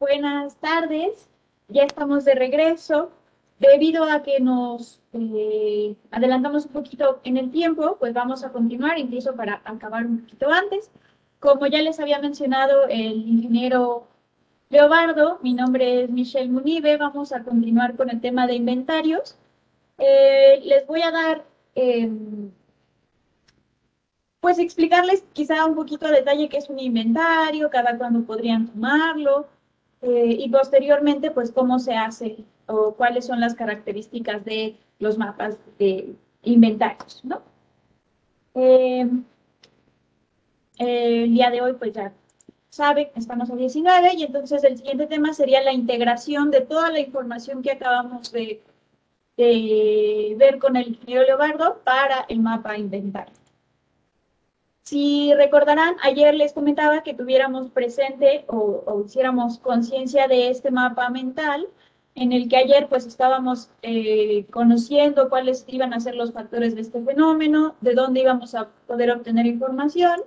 Buenas tardes, ya estamos de regreso. Debido a que nos eh, adelantamos un poquito en el tiempo, pues vamos a continuar, incluso para acabar un poquito antes. Como ya les había mencionado el ingeniero Leobardo, mi nombre es Michelle Munive, vamos a continuar con el tema de inventarios. Eh, les voy a dar, em, pues explicarles quizá un poquito a detalle qué es un inventario, cada cuándo podrían tomarlo, eh, y posteriormente, pues cómo se hace o cuáles son las características de los mapas de inventarios, ¿no? Em, el día de hoy, pues ya saben, estamos a 19 y entonces el siguiente tema sería la integración de toda la información que acabamos de, ver con el ingeniero Leobardo para el mapa inventario. Si recordarán, ayer les comentaba que tuviéramos presente o, hiciéramos conciencia de este mapa mental, en el que ayer pues estábamos eh, conociendo cuáles iban a ser los factores de este fenómeno, de dónde íbamos a poder obtener información,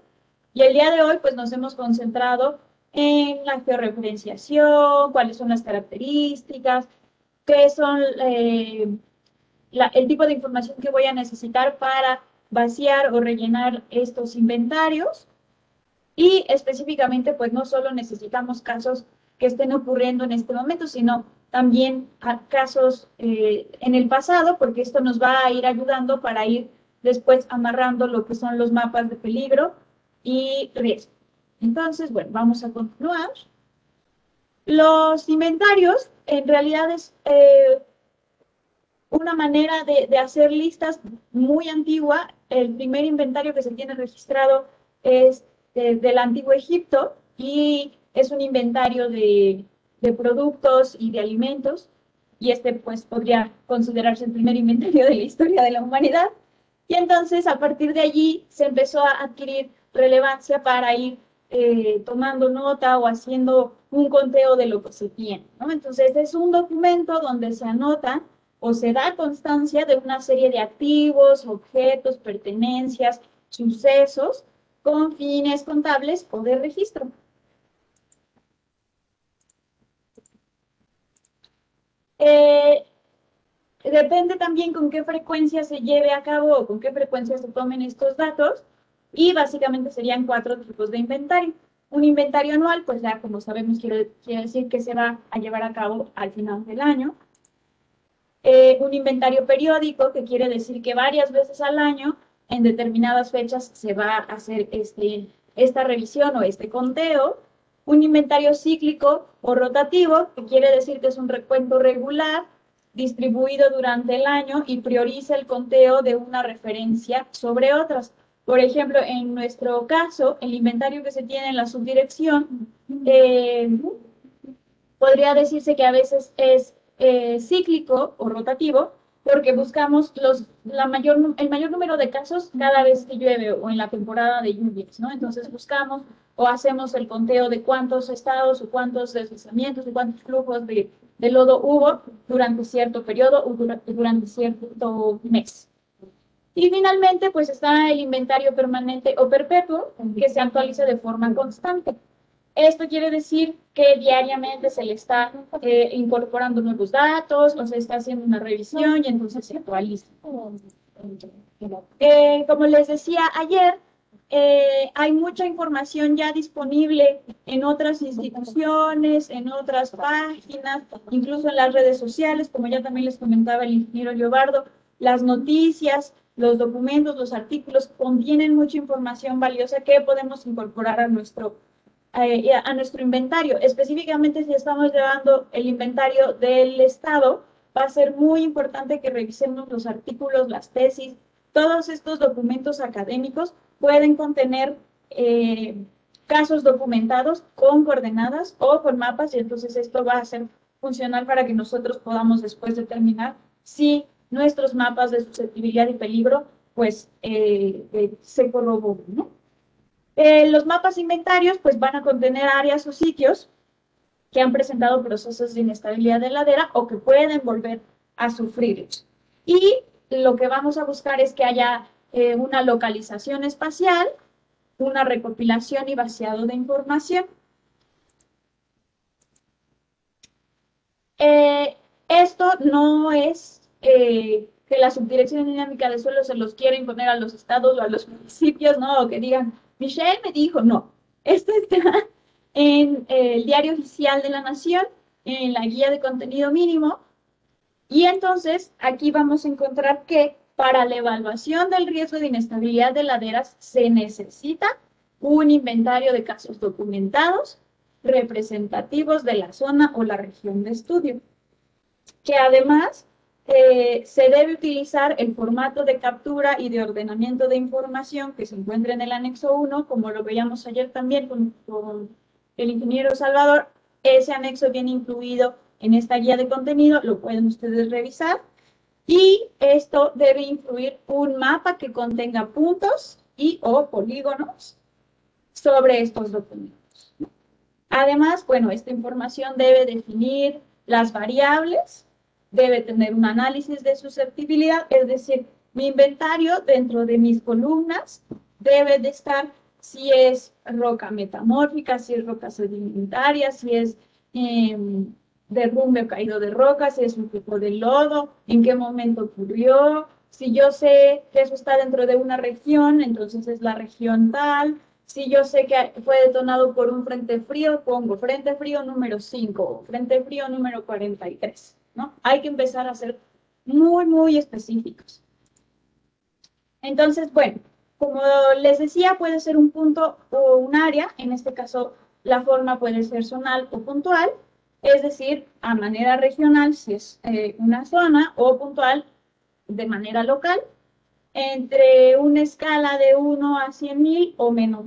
y el día de hoy, pues nos hemos concentrado en la georreferenciación, cuáles son las características, qué son eh, el tipo de información que voy a necesitar para vaciar o rellenar estos inventarios. Y específicamente, pues no solo necesitamos casos que estén ocurriendo en este momento, sino también casos eh, en el pasado, porque esto nos va a ir ayudando para ir después amarrando lo que son los mapas de peligro y riesgo. Entonces, bueno, vamos a continuar. Los inventarios en realidad es eh, una manera de, hacer listas muy antigua. El primer inventario que se tiene registrado es del antiguo Egipto y es un inventario de, de productos y de alimentos. Y este pues podría considerarse el primer inventario de la historia de la humanidad. Y entonces a partir de allí se empezó a adquirir relevancia para ir eh, tomando nota o haciendo un conteo de lo que se tiene. ¿no? Entonces, es un documento donde se anota o se da constancia de una serie de activos, objetos, pertenencias, sucesos con fines contables o de registro. Eh, depende también con qué frecuencia se lleve a cabo o con qué frecuencia se tomen estos datos, y básicamente serían cuatro tipos de inventario. Un inventario anual, pues ya como sabemos quiere, decir que se va a llevar a cabo al final del año. Eh, un inventario periódico, que quiere decir que varias veces al año, en determinadas fechas, se va a hacer este, esta revisión o este conteo. Un inventario cíclico o rotativo, que quiere decir que es un recuento regular, distribuido durante el año y prioriza el conteo de una referencia sobre otras. Por ejemplo, en nuestro caso, el inventario que se tiene en la subdirección eh, podría decirse que a veces es eh, cíclico o rotativo porque buscamos la mayor, el mayor número de casos cada vez que llueve o en la temporada de lluvias, ¿no? Entonces buscamos o hacemos el conteo de cuántos estados o cuántos deslizamientos y cuántos flujos de, de, lodo hubo durante cierto periodo o durante cierto mes. Y finalmente, pues está el inventario permanente o perpetuo, que se actualiza de forma constante. Esto quiere decir que diariamente se le está eh, incorporando nuevos datos, o se está haciendo una revisión y entonces se actualiza. Eh, como les decía ayer, eh, hay mucha información ya disponible en otras instituciones, en otras páginas, incluso en las redes sociales, como ya también les comentaba el ingeniero Leobardo, las noticias, los documentos, los artículos contienen mucha información valiosa que podemos incorporar a nuestro, eh, a nuestro inventario. Específicamente si estamos llevando el inventario del Estado, va a ser muy importante que revisemos los artículos, las tesis, todos estos documentos académicos pueden contener eh, casos documentados con coordenadas o con mapas y entonces esto va a ser funcional para que nosotros podamos después determinar si nuestros mapas de susceptibilidad y peligro, pues eh, se corroboran. Eh, los mapas inventarios, pues van a contener áreas o sitios que han presentado procesos de inestabilidad de ladera o que pueden volver a sufrir. Y lo que vamos a buscar es que haya eh, una localización espacial, una recopilación y vaciado de información. Eh, esto no es que la subdirección dinámica de suelo se los quieren poner a los estados o a los municipios, ¿no? O que digan, Michelle me dijo, no. Esto está en el diario oficial de la Nación, en la guía de contenido mínimo. Y entonces aquí vamos a encontrar que para la evaluación del riesgo de inestabilidad de laderas se necesita un inventario de casos documentados representativos de la zona o la región de estudio, que además eh, se debe utilizar el formato de captura y de ordenamiento de información que se encuentra en el anexo 1, como lo veíamos ayer también con, el ingeniero Salvador. Ese anexo viene incluido en esta guía de contenido, lo pueden ustedes revisar. Y esto debe incluir un mapa que contenga puntos y o polígonos sobre estos documentos. Además, bueno, esta información debe definir las variables, debe tener un análisis de susceptibilidad, es decir, mi inventario dentro de mis columnas debe de estar si es roca metamórfica, si es roca sedimentaria, si es em, derrumbe o caído de roca, si es un tipo de lodo, en qué momento ocurrió, si yo sé que eso está dentro de una región, entonces es la región tal, si yo sé que fue detonado por un frente frío, pongo frente frío número 5 frente frío número 43, ¿no? Hay que empezar a ser muy, muy específicos. Entonces, bueno, como les decía, puede ser un punto o un área, en este caso la forma puede ser zonal o puntual, es decir, a manera regional si es eh, una zona o puntual de manera local entre una escala de 1 a 100.000 o menos.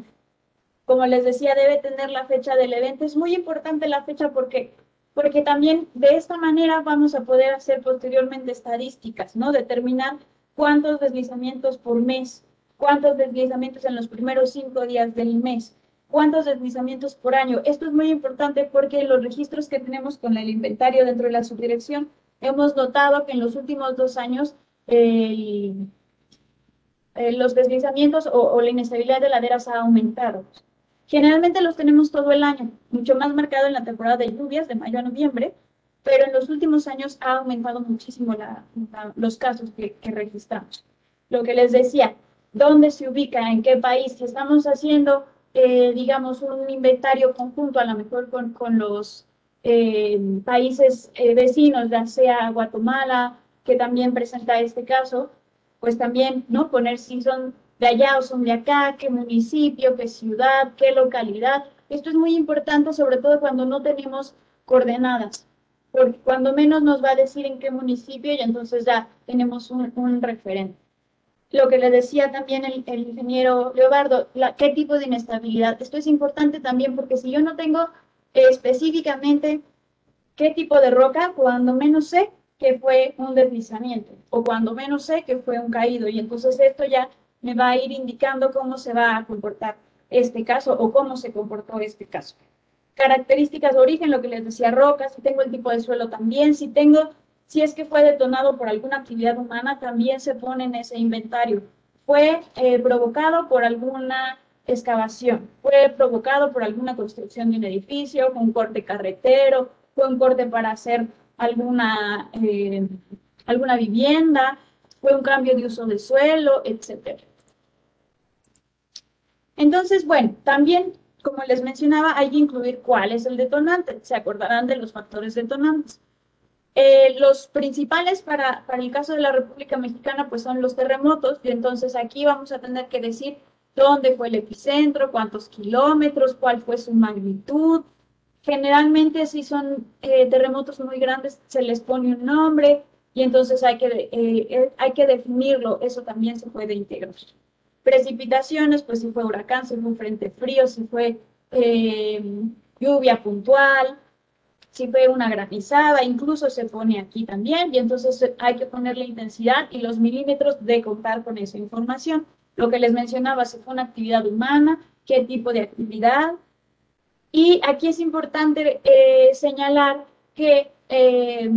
Como les decía, debe tener la fecha del evento. Es muy importante la fecha porque, porque también de esta manera vamos a poder hacer posteriormente estadísticas, ¿no? Determinar cuántos deslizamientos por mes, cuántos deslizamientos en los primeros cinco días del mes, cuántos deslizamientos por año. Esto es muy importante porque los registros que tenemos con el inventario dentro de la subdirección, hemos notado que en los últimos dos años eh, los deslizamientos o, la inestabilidad de laderas ha aumentado. Generalmente los tenemos todo el año, mucho más marcado en la temporada de lluvias, de mayo a noviembre, pero en los últimos años ha aumentado muchísimo los casos que, registramos. Lo que les decía, ¿dónde se ubica? ¿En qué país? Estamos haciendo, eh, digamos, un inventario conjunto, a lo mejor con, con los eh, países vecinos, ya sea Guatemala, que también presenta este caso, pues también, ¿no? Poner si son de allá o son de acá, qué municipio, qué ciudad, qué localidad. Esto es muy importante, sobre todo cuando no tenemos coordenadas, porque cuando menos nos va a decir en qué municipio y entonces ya tenemos un, referente. Lo que le decía también el, ingeniero Leobardo, qué tipo de inestabilidad. Esto es importante también porque si yo no tengo específicamente qué tipo de roca, cuando menos sé que fue un deslizamiento o cuando menos sé que fue un caído y entonces esto ya me va a ir indicando cómo se va a comportar este caso o cómo se comportó este caso. Características de origen, lo que les decía, rocas, si tengo el tipo de suelo también, si tengo, si es que fue detonado por alguna actividad humana, también se pone en ese inventario. Fue eh, provocado por alguna excavación, fue provocado por alguna construcción de un edificio, un corte carretero, fue un corte para hacer alguna, eh, alguna vivienda, fue un cambio de uso de suelo, etc. Entonces, bueno, también, como les mencionaba, hay que incluir cuál es el detonante. Se acordarán de los factores detonantes. Eh, los principales para, el caso de la República Mexicana, pues son los terremotos, y entonces aquí vamos a tener que decir dónde fue el epicentro, cuántos kilómetros, cuál fue su magnitud, Generalmente si son eh, terremotos muy grandes se les pone un nombre y entonces hay que, eh, hay que definirlo, eso también se puede integrar. Precipitaciones, pues si fue huracán, si fue un frente frío, si fue lluvia puntual, si fue una granizada, incluso se pone aquí también, y entonces hay que poner la intensidad y los milímetros de contar con esa información. Lo que les mencionaba, si fue una actividad humana, qué tipo de actividad, y aquí es importante eh, señalar que eh,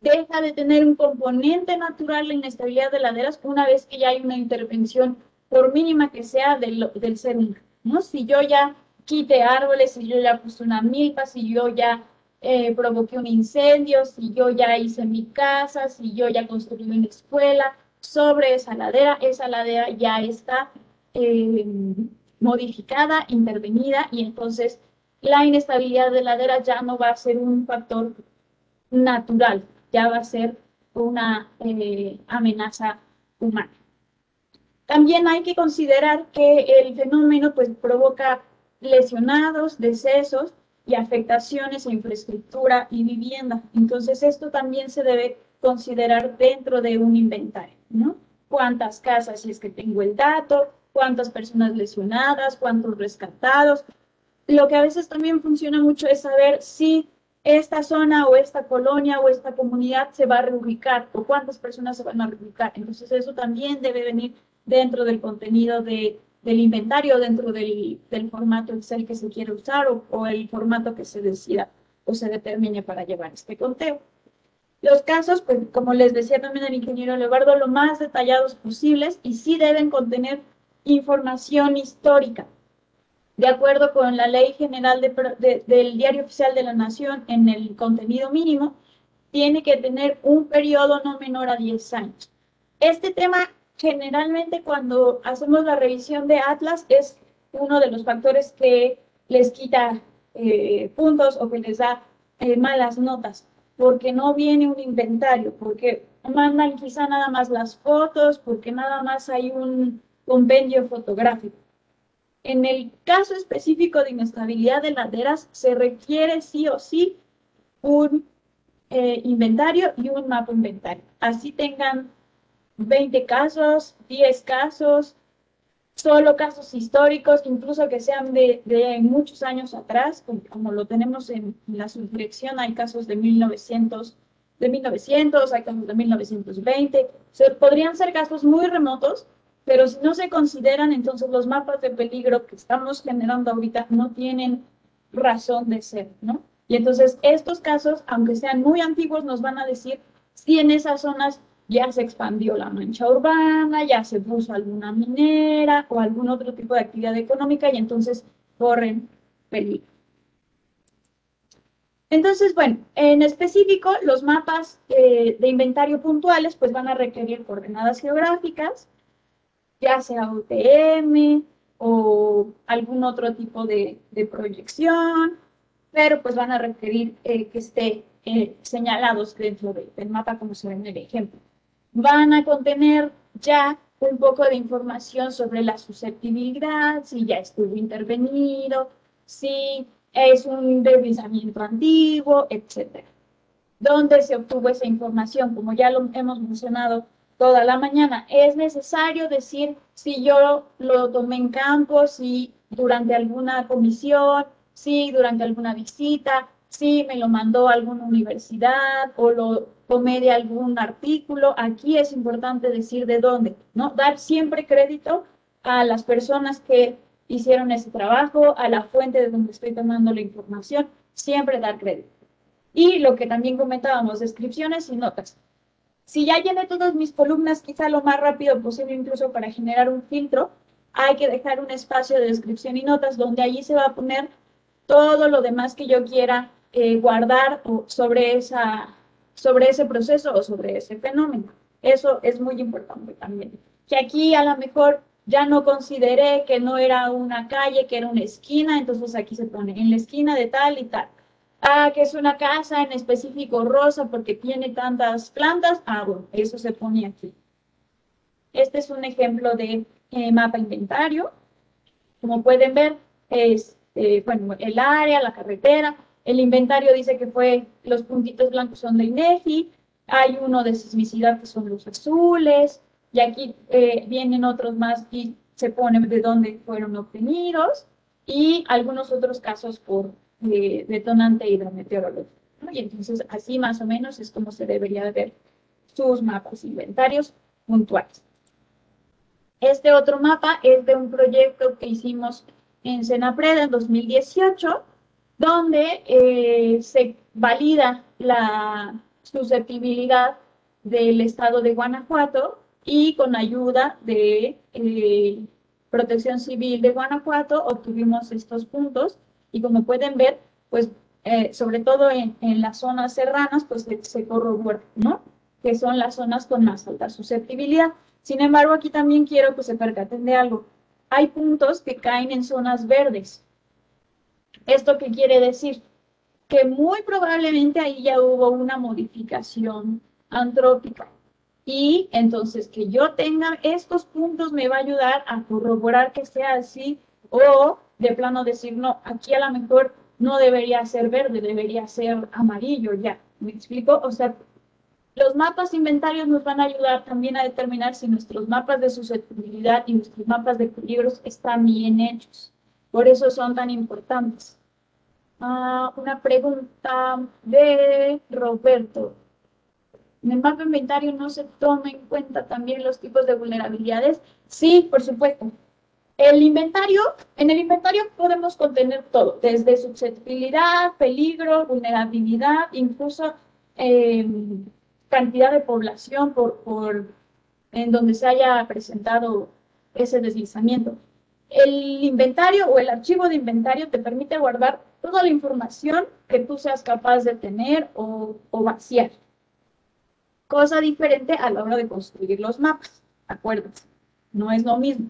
deja de tener un componente natural la inestabilidad de laderas una vez que ya hay una intervención, por mínima que sea, del, del ser humano. ¿no? Si yo ya quite árboles, si yo ya puse una milpa, si yo ya eh, provoqué un incendio, si yo ya hice mi casa, si yo ya construí una escuela sobre esa ladera, esa ladera ya está eh, modificada, intervenida y entonces la inestabilidad de ladera ya no va a ser un factor natural, ya va a ser una eh, amenaza humana. También hay que considerar que el fenómeno pues, provoca lesionados, decesos y afectaciones a infraestructura y vivienda. Entonces, esto también se debe considerar dentro de un inventario, ¿no? Cuántas casas, es que tengo el dato, cuántas personas lesionadas, cuántos rescatados. Lo que a veces también funciona mucho es saber si esta zona o esta colonia o esta comunidad se va a reubicar o cuántas personas se van a reubicar. Entonces eso también debe venir dentro del contenido de, del inventario, dentro del, del, formato Excel que se quiere usar o, el formato que se decida o se determine para llevar este conteo. Los casos, pues como les decía también el ingeniero Leobardo, lo más detallados posibles y sí deben contener información histórica de acuerdo con la Ley General del Diario Oficial de la Nación, en el contenido mínimo, tiene que tener un periodo no menor a 10 años. Este tema, generalmente cuando hacemos la revisión de Atlas, es uno de los factores que les quita eh, puntos o que les da eh, malas notas, porque no viene un inventario, porque mandan quizá nada más las fotos, porque nada más hay un compendio fotográfico. En el caso específico de inestabilidad de laderas, se requiere sí o sí un eh, inventario y un mapa inventario. Así tengan 20 casos, 10 casos, solo casos históricos, incluso que sean de, muchos años atrás, como, lo tenemos en, la subdirección, hay casos de 1900, de 1900, hay casos de 1920, podrían ser casos muy remotos, pero si no se consideran, entonces los mapas de peligro que estamos generando ahorita no tienen razón de ser, ¿no? Y entonces estos casos, aunque sean muy antiguos, nos van a decir si en esas zonas ya se expandió la mancha urbana, ya se puso alguna minera o algún otro tipo de actividad económica y entonces corren peligro. Entonces, bueno, en específico, los mapas eh, de inventario puntuales pues van a requerir coordenadas geográficas, ya sea UTM o algún otro tipo de, proyección, pero pues van a requerir eh, que esté eh, señalados dentro del mapa como se ve en el ejemplo. Van a contener ya un poco de información sobre la susceptibilidad, si ya estuvo intervenido, si es un deslizamiento antiguo, etc. ¿Dónde se obtuvo esa información? Como ya lo hemos mencionado toda la mañana. Es necesario decir si yo lo tomé en campo, si durante alguna comisión, si durante alguna visita, si me lo mandó alguna universidad o lo tomé de algún artículo. Aquí es importante decir de dónde, ¿no? Dar siempre crédito a las personas que hicieron ese trabajo, a la fuente de donde estoy tomando la información, siempre dar crédito. Y lo que también comentábamos, descripciones y notas. Si ya llené todas mis columnas, quizá lo más rápido posible, incluso para generar un filtro, hay que dejar un espacio de descripción y notas donde allí se va a poner todo lo demás que yo quiera eh, guardar sobre, esa, sobre ese proceso o sobre ese fenómeno. Eso es muy importante también. Que aquí a lo mejor ya no consideré que no era una calle, que era una esquina, entonces aquí se pone en la esquina de tal y tal. Ah, que es una casa en específico rosa porque tiene tantas plantas. Ah, bueno, eso se pone aquí. Este es un ejemplo de eh, mapa inventario. Como pueden ver, es eh, bueno, el área, la carretera. El inventario dice que fue, los puntitos blancos son de INEGI. Hay uno de sismicidad que son los azules. Y aquí eh, vienen otros más y se pone de dónde fueron obtenidos. Y algunos otros casos por de detonante hidrometeorológico. Y entonces así más o menos es como se debería de ver sus mapas inventarios puntuales. Este otro mapa es de un proyecto que hicimos en Senapred en 2018, donde eh, se valida la, susceptibilidad del estado de Guanajuato y con ayuda de eh, Protección Civil de Guanajuato obtuvimos estos puntos y como pueden ver, pues eh, sobre todo en, las zonas serranas, pues se, corrobora, ¿no? Que son las zonas con más alta susceptibilidad. Sin embargo, aquí también quiero que se percaten de algo. Hay puntos que caen en zonas verdes. ¿Esto qué quiere decir? Que muy probablemente ahí ya hubo una modificación antrópica. Y entonces que yo tenga estos puntos me va a ayudar a corroborar que sea así o de plano decir, no, aquí a lo mejor no debería ser verde, debería ser amarillo ya. ¿Me explico? O sea, los mapas inventarios nos van a ayudar también a determinar si nuestros mapas de susceptibilidad y nuestros mapas de peligros están bien hechos. Por eso son tan importantes. Ah, una pregunta de Roberto. ¿En el mapa inventario no se toma en cuenta también los tipos de vulnerabilidades? Sí, por supuesto. El inventario, en el inventario podemos contener todo, desde susceptibilidad, peligro, vulnerabilidad, incluso eh, cantidad de población por, por, en donde se haya presentado ese deslizamiento. El inventario o el archivo de inventario te permite guardar toda la información que tú seas capaz de tener o, o vaciar. Cosa diferente a la hora de construir los mapas, acuérdense, no es lo mismo.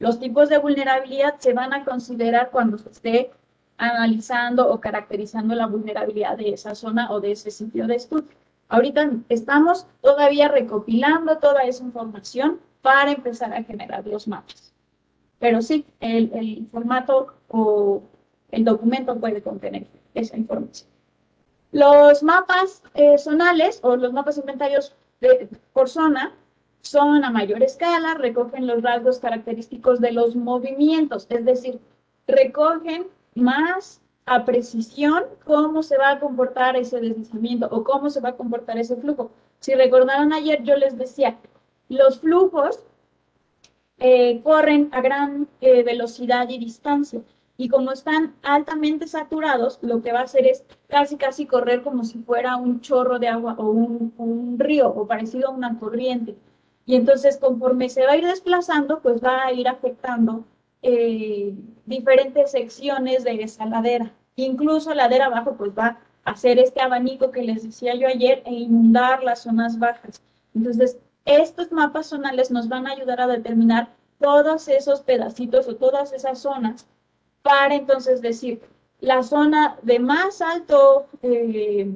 Los tipos de vulnerabilidad se van a considerar cuando se esté analizando o caracterizando la vulnerabilidad de esa zona o de ese sitio de estudio. Ahorita estamos todavía recopilando toda esa información para empezar a generar los mapas. Pero sí, el, formato o el documento puede contener esa información. Los mapas eh, zonales o los mapas inventarios por zona son a mayor escala, recogen los rasgos característicos de los movimientos, es decir, recogen más a precisión cómo se va a comportar ese deslizamiento o cómo se va a comportar ese flujo. Si recordaron ayer, yo les decía, los flujos eh, corren a gran eh, velocidad y distancia. Y como están altamente saturados, lo que va a hacer es casi, casi correr como si fuera un chorro de agua o un, un río o parecido a una corriente. Y entonces conforme se va a ir desplazando, pues va a ir afectando eh, diferentes secciones de esa ladera. Incluso ladera abajo, pues va a hacer este abanico que les decía yo ayer e inundar las zonas bajas. Entonces, estos mapas zonales nos van a ayudar a determinar todos esos pedacitos o todas esas zonas para entonces decir la zona de más alto, eh,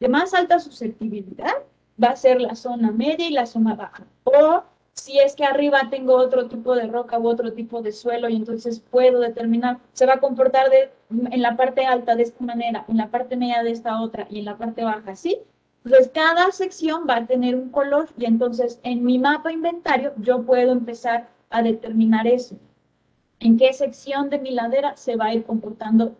de más alta susceptibilidad va a ser la zona media y la zona baja. O si es que arriba tengo otro tipo de roca u otro tipo de suelo y entonces puedo determinar, se va a comportar de, en la parte alta de esta manera, en la parte media de esta otra y en la parte baja así. Entonces cada sección va a tener un color y entonces en mi mapa inventario yo puedo empezar a determinar eso. En qué sección de mi ladera se va a ir comportando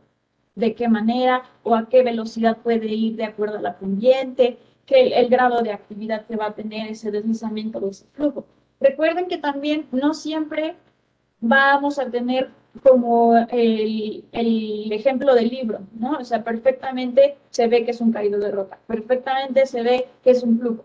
de qué manera o a qué velocidad puede ir de acuerdo a la pendiente, que el, grado de actividad que va a tener ese deslizamiento de ese flujo. Recuerden que también no siempre vamos a tener como el, el, ejemplo del libro, ¿no? O sea, perfectamente se ve que es un caído de roca, perfectamente se ve que es un flujo.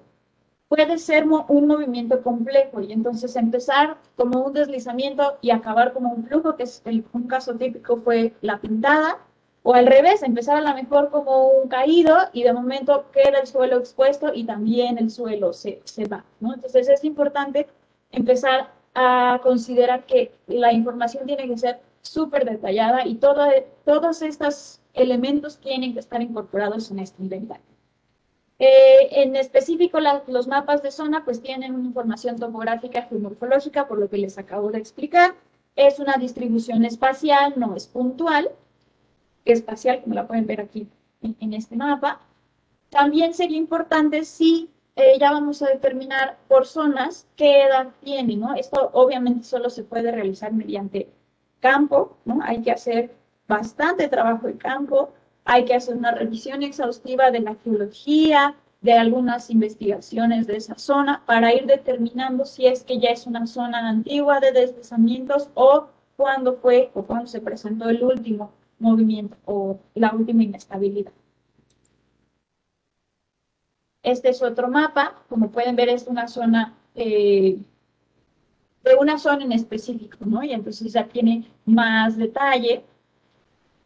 Puede ser un movimiento complejo y entonces empezar como un deslizamiento y acabar como un flujo, que es un caso típico fue la pintada, o al revés, empezar a lo mejor como un caído y de momento queda el suelo expuesto y también el suelo se, se va. ¿no? Entonces es importante empezar a considerar que la información tiene que ser súper detallada y todo, todos estos elementos tienen que estar incorporados en este inventario. Eh, en específico, los mapas de zona pues tienen una información topográfica y geomorfológica, por lo que les acabo de explicar. Es una distribución espacial, no es puntual, espacial, como la pueden ver aquí en, este mapa. También sería importante si eh, ya vamos a determinar por zonas qué edad tiene, ¿no? Esto obviamente solo se puede realizar mediante campo, ¿no? Hay que hacer bastante trabajo de campo, hay que hacer una revisión exhaustiva de la geología, de algunas investigaciones de esa zona para ir determinando si es que ya es una zona antigua de deslizamientos o cuándo fue o cuándo se presentó el último movimiento o la última inestabilidad. Este es otro mapa, como pueden ver es una zona eh, de una zona en específico, ¿no? Y entonces ya tiene más detalle.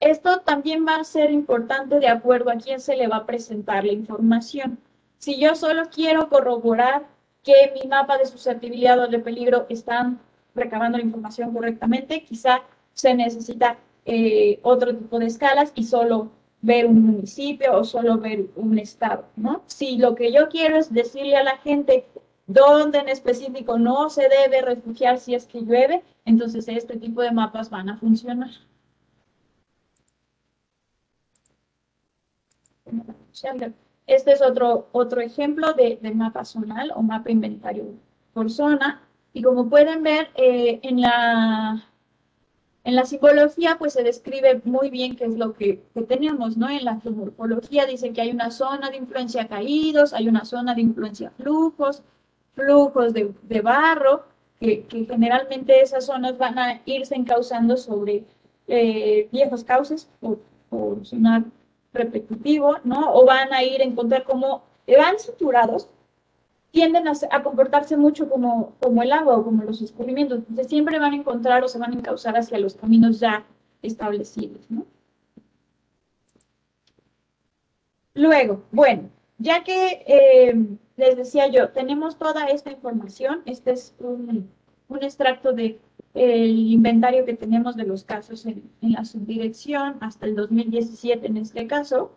Esto también va a ser importante de acuerdo a quién se le va a presentar la información. Si yo solo quiero corroborar que mi mapa de susceptibilidad o de peligro están recabando la información correctamente, quizá se necesita eh, otro tipo de escalas y solo ver un municipio o solo ver un estado, ¿no? Si lo que yo quiero es decirle a la gente dónde en específico no se debe refugiar si es que llueve, entonces este tipo de mapas van a funcionar. Este es otro, otro ejemplo de, mapa zonal o mapa inventario por zona. Y como pueden ver, eh, en, la, en la simbología pues se describe muy bien qué es lo que, tenemos, ¿no? En la geomorfología dice que hay una zona de influencia caídos, hay una zona de influencia flujos, flujos de, barro, que, generalmente esas zonas van a irse encauzando sobre eh, viejos cauces, por, por sonar repetitivo, ¿no? O van a ir a encontrar como van saturados, tienden a, comportarse mucho como, como el agua o como los escurrimientos. Entonces siempre van a encontrar o se van a encauzar hacia los caminos ya establecidos. Luego, bueno, ya que eh, les decía yo, tenemos toda esta información, este es un, extracto de el inventario que tenemos de los casos en, la subdirección hasta el 2017 en este caso.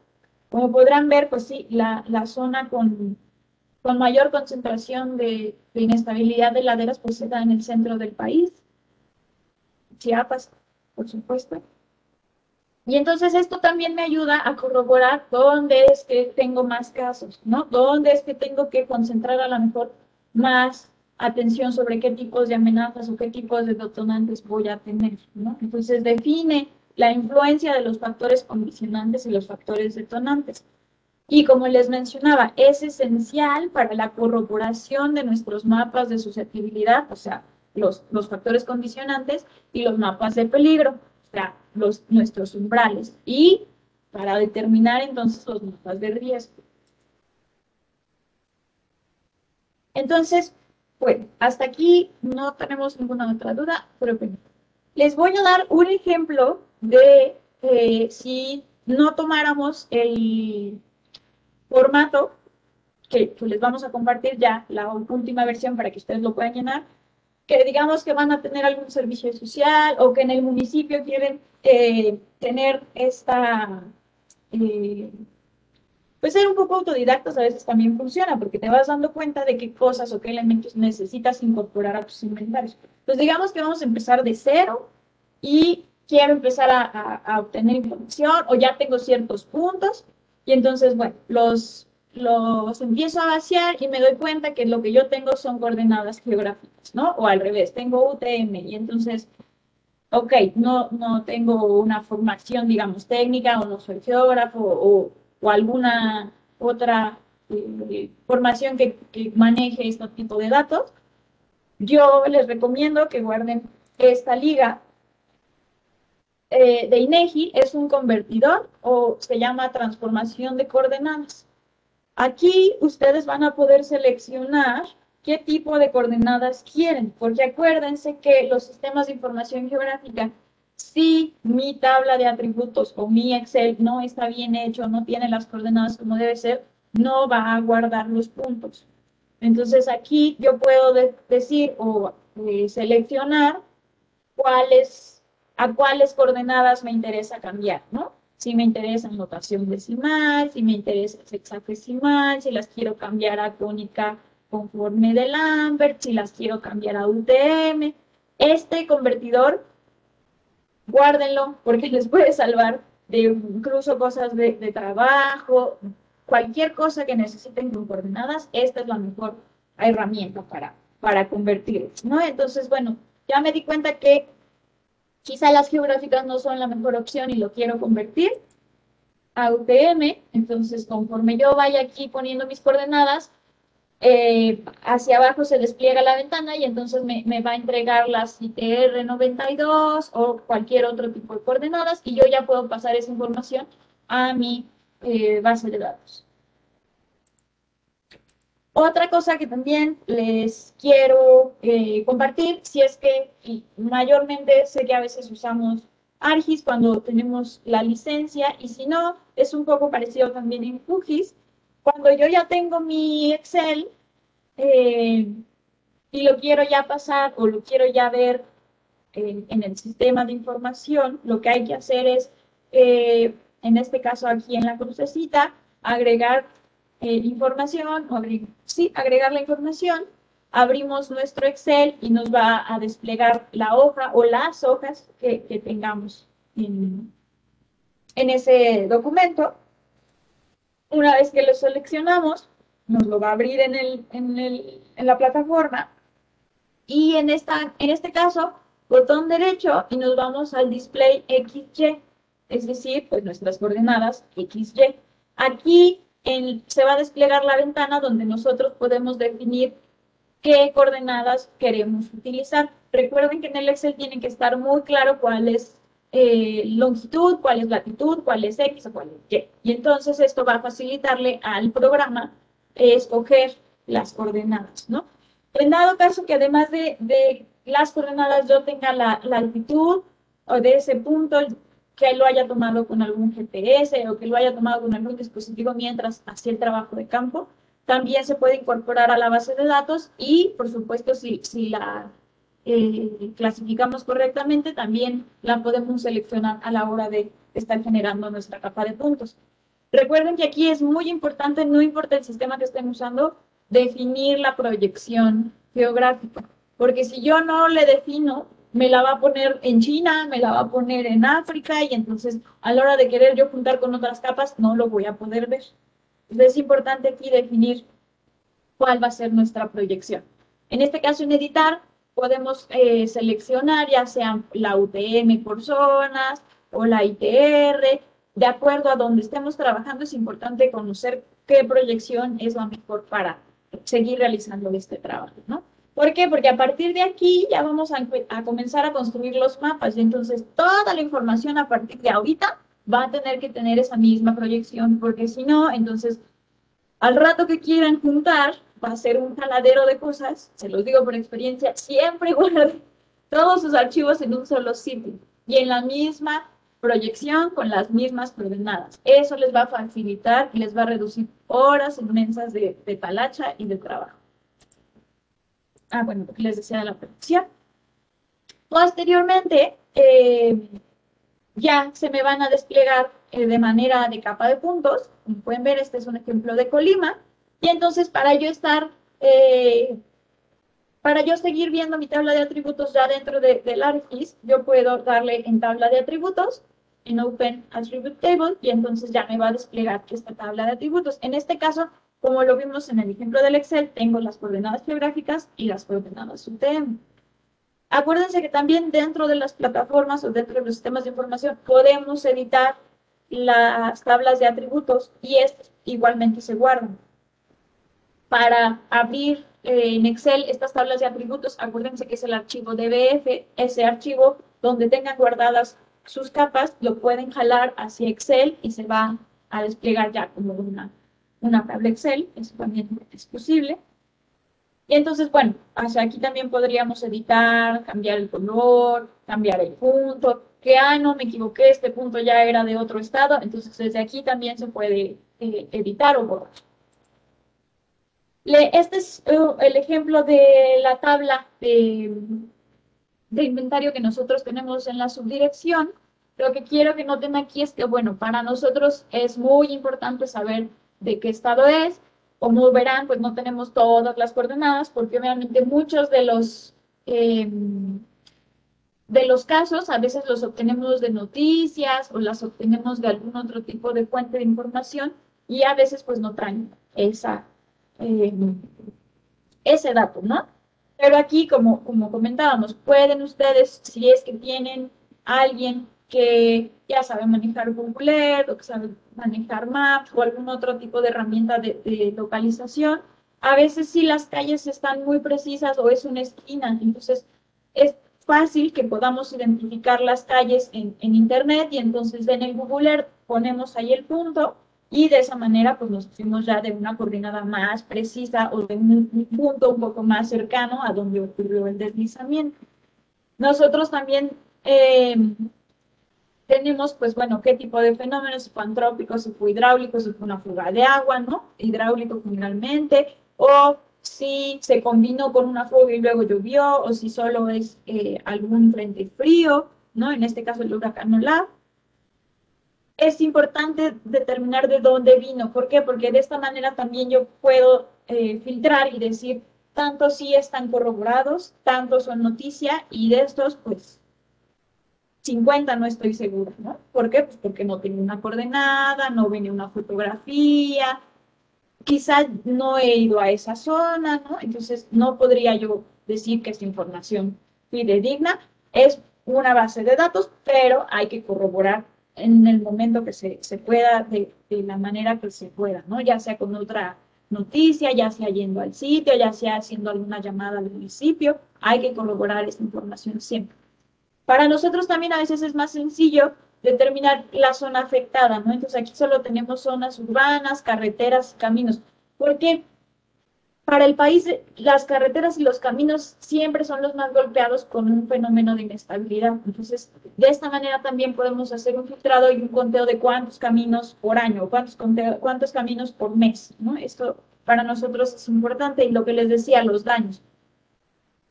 Como podrán ver, pues sí, la, la zona con, con mayor concentración de, inestabilidad de laderas pues se da en el centro del país, Chiapas, por supuesto. Y entonces esto también me ayuda a corroborar dónde es que tengo más casos, ¿no? Dónde es que tengo que concentrar a lo mejor más atención sobre qué tipos de amenazas o qué tipos de detonantes voy a tener, ¿no? Entonces define la influencia de los factores condicionantes y los factores detonantes. Y como les mencionaba, es esencial para la corroboración de nuestros mapas de susceptibilidad, o sea, los, los factores condicionantes y los mapas de peligro, o sea, los, nuestros umbrales. Y para determinar entonces los mapas de riesgo. Entonces, bueno, hasta aquí no tenemos ninguna otra duda, pero les voy a dar un ejemplo de eh, si no tomáramos el formato que, les vamos a compartir ya, la última versión para que ustedes lo puedan llenar, que digamos que van a tener algún servicio social o que en el municipio quieren eh, tener esta eh, pues ser un poco autodidactas a veces también funciona, porque te vas dando cuenta de qué cosas o qué elementos necesitas incorporar a tus inventarios. Pues digamos que vamos a empezar de cero y quiero empezar a, obtener información o ya tengo ciertos puntos y entonces, bueno, los, los empiezo a vaciar y me doy cuenta que lo que yo tengo son coordenadas geográficas, ¿no? O al revés, tengo UTM y entonces, ok, no, no tengo una formación, digamos, técnica o no soy geógrafo o alguna otra eh, formación que, maneje este tipo de datos, yo les recomiendo que guarden esta liga eh, de INEGI, es un convertidor o se llama transformación de coordenadas. Aquí ustedes van a poder seleccionar qué tipo de coordenadas quieren, porque acuérdense que los sistemas de información geográfica si mi tabla de atributos o mi Excel no está bien hecho, no tiene las coordenadas como debe ser, no va a guardar los puntos. Entonces aquí yo puedo decir o eh, seleccionar cuáles, a cuáles coordenadas me interesa cambiar, ¿no? Si me interesa notación decimal, si me interesa sexagesimal, si las quiero cambiar a cónica conforme de Lambert, si las quiero cambiar a UTM. Este convertidor guárdenlo porque les puede salvar de incluso cosas de, trabajo, cualquier cosa que necesiten con coordenadas, esta es la mejor herramienta para, para convertirlos, ¿no? Entonces, bueno, ya me di cuenta que quizá las geográficas no son la mejor opción y lo quiero convertir a UTM, entonces conforme yo vaya aquí poniendo mis coordenadas, eh, hacia abajo se despliega la ventana y entonces me, va a entregar las ITR92 o cualquier otro tipo de coordenadas y yo ya puedo pasar esa información a mi eh, base de datos. Otra cosa que también les quiero eh, compartir, si es que mayormente sé que a veces usamos ARGIS cuando tenemos la licencia y si no, es un poco parecido también en QGIS. Cuando yo ya tengo mi Excel eh, y lo quiero ya pasar o lo quiero ya ver en el sistema de información, lo que hay que hacer es, eh, en este caso aquí en la crucecita, agregar eh, información, o sí, agregar la información, abrimos nuestro Excel y nos va a desplegar la hoja o las hojas que, tengamos en, ese documento. Una vez que lo seleccionamos, nos lo va a abrir en, el, en, el, en la plataforma y en, esta, en este caso, botón derecho y nos vamos al display XY, es decir, pues nuestras coordenadas XY. Aquí se va a desplegar la ventana donde nosotros podemos definir qué coordenadas queremos utilizar. Recuerden que en el Excel tiene que estar muy claro cuál es eh, longitud, cuál es latitud, cuál es X o cuál es Y. Y entonces esto va a facilitarle al programa escoger las coordenadas, ¿no? En dado caso que además de, las coordenadas yo tenga la, la altitud o de ese punto, que lo haya tomado con algún GPS o que lo haya tomado con algún dispositivo mientras hacía el trabajo de campo. También se puede incorporar a la base de datos y, por supuesto, si, si la eh, clasificamos correctamente, también la podemos seleccionar a la hora de estar generando nuestra capa de puntos. Recuerden que aquí es muy importante, no importa el sistema que estén usando, definir la proyección geográfica. Porque si yo no le defino me la va a poner en China, me la va a poner en África y entonces a la hora de querer yo juntar con otras capas no lo voy a poder ver. Es importante aquí definir cuál va a ser nuestra proyección. En este caso en editar podemos eh, seleccionar ya sea la UTM por zonas o la ITR, de acuerdo a donde estemos trabajando es importante conocer qué proyección es la mejor para seguir realizando este trabajo, ¿no? ¿Por qué? Porque a partir de aquí ya vamos a, comenzar a construir los mapas y entonces toda la información a partir de ahorita va a tener que tener esa misma proyección, porque si no, entonces al rato que quieran juntar va a ser un jaladero de cosas, se los digo por experiencia, siempre guarden todos sus archivos en un solo sitio y en la misma proyección con las mismas coordenadas. Eso les va a facilitar y les va a reducir horas inmensas de, de talacha y de trabajo ah, bueno, les decía de la producción. Posteriormente, eh, ya se me van a desplegar eh, de manera de capa de puntos. Como pueden ver, este es un ejemplo de Colima. Y entonces, para yo estar, eh, para yo seguir viendo mi tabla de atributos ya dentro de, del ARGIS, yo puedo darle en tabla de atributos, en Open Attribute Table, y entonces ya me va a desplegar esta tabla de atributos. En este caso, como lo vimos en el ejemplo del Excel, tengo las coordenadas geográficas y las coordenadas UTM. Acuérdense que también dentro de las plataformas o dentro de los sistemas de información podemos editar las tablas de atributos y estas igualmente se guardan. Para abrir eh, en Excel estas tablas de atributos, acuérdense que es el archivo DBF, ese archivo donde tengan guardadas sus capas, lo pueden jalar hacia Excel y se va a desplegar ya como una una tabla Excel, eso también es posible. Y entonces, bueno, hacia aquí también podríamos editar, cambiar el color, cambiar el punto, que, ah, no, me equivoqué, este punto ya era de otro estado, entonces desde aquí también se puede eh, editar o borrar. este es uh, el ejemplo de la tabla de, de inventario que nosotros tenemos en la subdirección. Lo que quiero que noten aquí es que, bueno, para nosotros es muy importante saber de qué estado es. Como verán, pues no tenemos todas las coordenadas porque obviamente muchos de los, em, de los casos a veces los obtenemos de noticias o las obtenemos de algún otro tipo de fuente de información y a veces pues no traen esa, em, ese dato, ¿no? Pero aquí, como, como comentábamos, pueden ustedes, si es que tienen alguien que ya sabe manejar Google Earth o que sabe manejar Maps o algún otro tipo de herramienta de, localización. A veces si las calles están muy precisas o es una esquina, entonces es fácil que podamos identificar las calles en, Internet y entonces en el Google Earth ponemos ahí el punto y de esa manera pues nos fuimos ya de una coordenada más precisa o de un, punto un poco más cercano a donde ocurrió el deslizamiento. Nosotros también eh, tenemos, pues bueno, qué tipo de fenómenos, si fue antrópico, si fue hidráulico, si fue una fuga de agua, ¿no? Hidráulico generalmente, o si se combinó con una fuga y luego llovió, o si solo es eh, algún frente frío, ¿no? En este caso el huracán Olaf es importante determinar de dónde vino. ¿Por qué? Porque de esta manera también yo puedo eh, filtrar y decir, tantos sí están corroborados, tantos son noticia, y de estos, pues, 50 no estoy segura, ¿no? ¿Por qué? Pues porque no tiene una coordenada, no viene una fotografía, quizás no he ido a esa zona, ¿no? Entonces, no podría yo decir que esta información fidedigna. Es una base de datos, pero hay que corroborar en el momento que se, se pueda, de, de, la manera que se pueda, ¿no? Ya sea con otra noticia, ya sea yendo al sitio, ya sea haciendo alguna llamada al municipio, hay que corroborar esta información siempre. Para nosotros también a veces es más sencillo determinar la zona afectada, ¿no? Entonces aquí solo tenemos zonas urbanas, carreteras, caminos. ¿Por qué? para el país las carreteras y los caminos siempre son los más golpeados con un fenómeno de inestabilidad. Entonces, de esta manera también podemos hacer un filtrado y un conteo de cuántos caminos por año, cuántos, cuántos caminos por mes. ¿no? Esto para nosotros es importante y lo que les decía, los daños.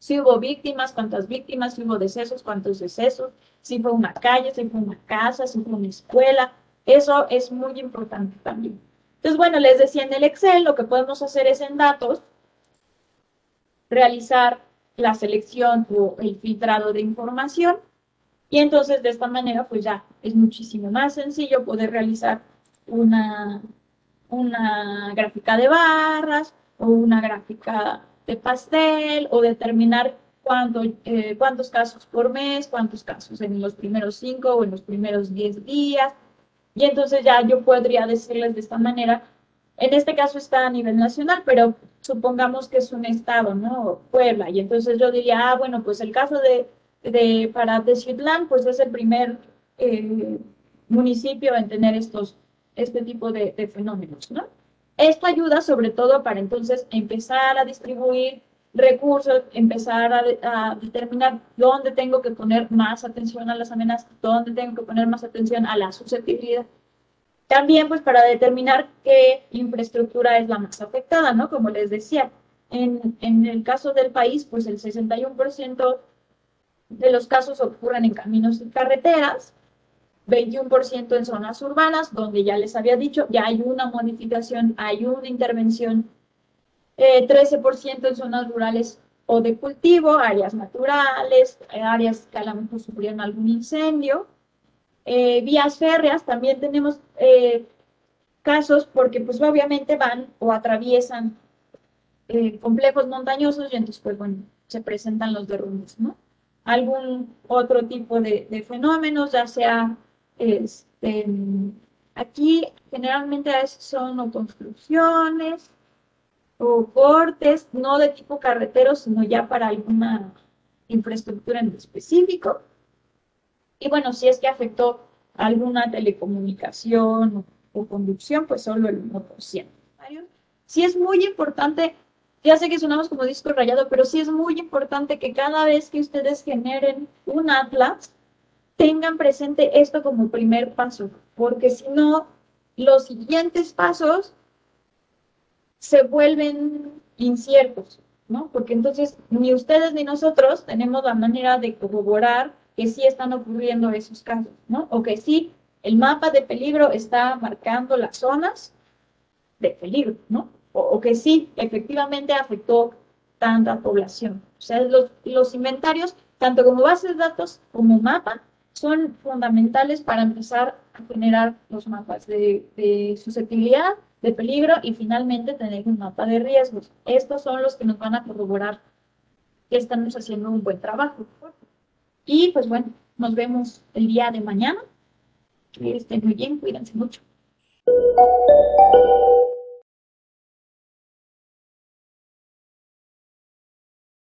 Si hubo víctimas, cuántas víctimas, si hubo decesos, cuántos decesos, si fue una calle, si fue una casa, si fue una escuela. Eso es muy importante también. Entonces, bueno, les decía en el Excel, lo que podemos hacer es en datos, realizar la selección o el filtrado de información. Y entonces de esta manera, pues ya es muchísimo más sencillo poder realizar una, una gráfica de barras o una gráfica de pastel o determinar cuánto, eh, cuántos casos por mes, cuántos casos en los primeros cinco o en los primeros diez días, y entonces ya yo podría decirles de esta manera, en este caso está a nivel nacional, pero supongamos que es un estado, ¿no? Puebla. Y entonces yo diría, ah, bueno, pues el caso de, de para pues es el primer eh, municipio en tener estos, este tipo de, de, fenómenos, ¿no? Esto ayuda sobre todo para entonces empezar a distribuir recursos, empezar a, determinar dónde tengo que poner más atención a las amenazas, dónde tengo que poner más atención a la susceptibilidad. También, pues, para determinar qué infraestructura es la más afectada, ¿no? Como les decía, en, en el caso del país, pues el 61% de los casos ocurren en caminos y carreteras, 21% en zonas urbanas, donde ya les había dicho, ya hay una modificación, hay una intervención 13% eh, en zonas rurales o de cultivo, áreas naturales, eh, áreas que a lo mejor sufrieron algún incendio. Eh, vías férreas, también tenemos casos porque pues obviamente van o atraviesan complejos montañosos y entonces pues se presentan los derrumbes. Algún otro tipo de fenómenos, ya sea, este, aquí generalmente son o construcciones, o cortes, no de tipo carretero, sino ya para alguna infraestructura en específico. Y bueno, si es que afectó alguna telecomunicación o, conducción, pues solo el 1%. Sí es muy importante, ya sé que sonamos como disco rayado, pero sí es muy importante que cada vez que ustedes generen un atlas, tengan presente esto como primer paso, porque si no, los siguientes pasos se vuelven inciertos, ¿no? Porque entonces ni ustedes ni nosotros tenemos la manera de corroborar que sí están ocurriendo esos casos, ¿no? O que sí, el mapa de peligro está marcando las zonas de peligro, ¿no? O, que sí, efectivamente afectó tanta población. O sea, los, los inventarios, tanto como bases de datos como mapa, son fundamentales para empezar a generar los mapas de, de susceptibilidad, de peligro y finalmente tener un mapa de riesgos. Estos son los que nos van a corroborar que estamos haciendo un buen trabajo. Y pues bueno, nos vemos el día de mañana. Que estén muy bien, cuídense mucho.